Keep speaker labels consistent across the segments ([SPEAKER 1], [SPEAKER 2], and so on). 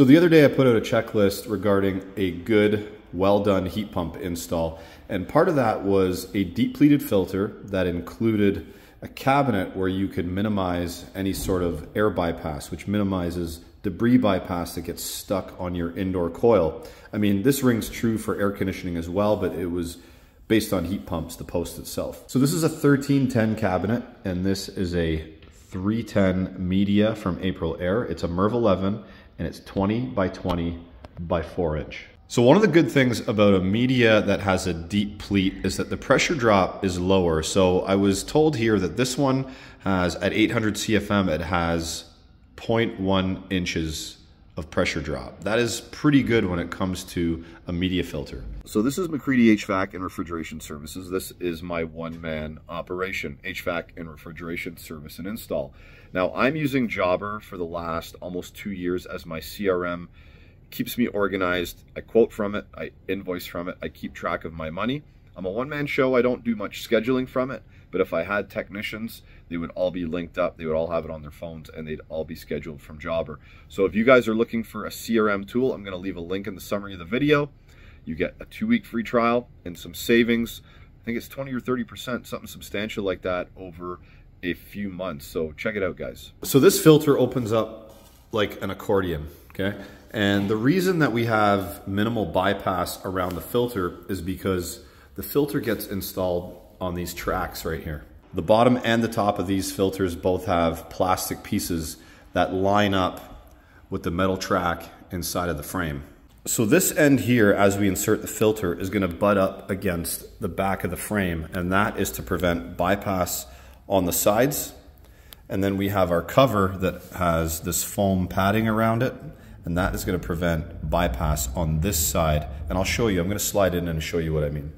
[SPEAKER 1] So the other day I put out a checklist regarding a good, well done heat pump install. And part of that was a deep pleated filter that included a cabinet where you could minimize any sort of air bypass, which minimizes debris bypass that gets stuck on your indoor coil. I mean, this rings true for air conditioning as well, but it was based on heat pumps, the post itself. So this is a 1310 cabinet, and this is a 310 media from AprilAire. It's a MERV 11 and it's 20 by 20 by 4 inch. So one of the good things about a media that has a deep pleat is that the pressure drop is lower. So I was told here that this one has at 800 CFM it has 0.1 inches of pressure drop. That is pretty good when it comes to a media filter. So this is McCreadie HVAC and Refrigeration Services. This is my one-man operation, HVAC and refrigeration service and install. Now I'm using Jobber for the last almost two years as my CRM. Keeps me organized. I quote from it, I invoice from it, I keep track of my money. I'm a one-man show, I don't do much scheduling from it, but if I had technicians, they would all be linked up, they would all have it on their phones, and they'd all be scheduled from Jobber. So if you guys are looking for a CRM tool, I'm gonna leave a link in the summary of the video. You get a two-week free trial and some savings. I think it's 20 or 30%, something substantial like that over a few months. So check it out, guys. So this filter opens up like an accordion, okay? And the reason that we have minimal bypass around the filter is because the filter gets installed on these tracks right here. The bottom and the top of these filters both have plastic pieces that line up with the metal track inside of the frame. So this end here, as we insert the filter, is gonna butt up against the back of the frame, and that is to prevent bypass on the sides. And then we have our cover that has this foam padding around it, and that is gonna prevent bypass on this side. And I'll show you, I'm gonna slide in and show you what I mean.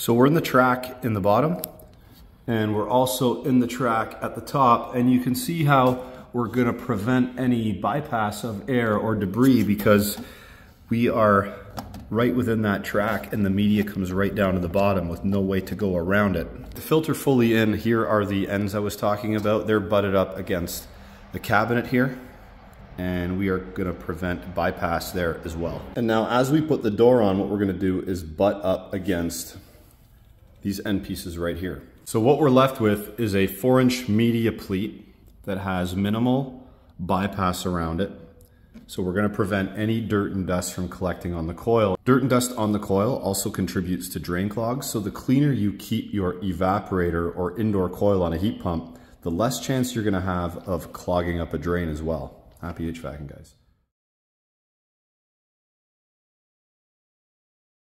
[SPEAKER 1] So we're in the track in the bottom, and we're also in the track at the top, and you can see how we're gonna prevent any bypass of air or debris because we are right within that track and the media comes right down to the bottom with no way to go around it. The filter fully in, here are the ends I was talking about. They're butted up against the cabinet here and we are gonna prevent bypass there as well. And now as we put the door on, what we're gonna do is butt up against these end pieces right here. So what we're left with is a four inch media pleat that has minimal bypass around it. So we're gonna prevent any dirt and dust from collecting on the coil. Dirt and dust on the coil also contributes to drain clogs. So the cleaner you keep your evaporator or indoor coil on a heat pump, the less chance you're gonna have of clogging up a drain as well. Happy HVACing guys.